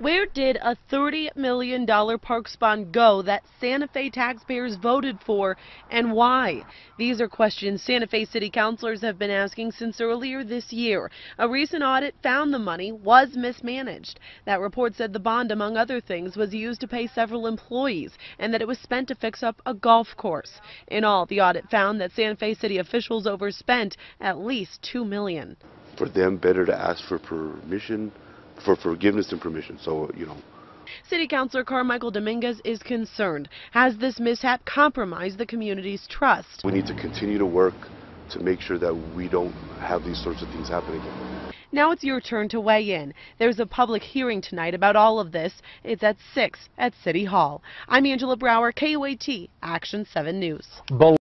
Where did a $30 million parks bond go that Santa Fe taxpayers voted for and why? These are questions Santa Fe city councilors have been asking since earlier this year. A recent audit found the money was mismanaged. That report said the bond, among other things, was used to pay several employees and that it was spent to fix up a golf course. In all, the audit found that Santa Fe city officials overspent at least 2 million. For them, better to ask for permission for forgiveness and permission. So, you know. City Councilor Carmichael Dominguez is concerned. Has this mishap compromised the community's trust? We need to continue to work to make sure that we don't have these sorts of things happen again. Now it's your turn to weigh in. There's a public hearing tonight about all of this. It's at 6 at City Hall. I'm Angela Brower, KOAT, Action 7 News.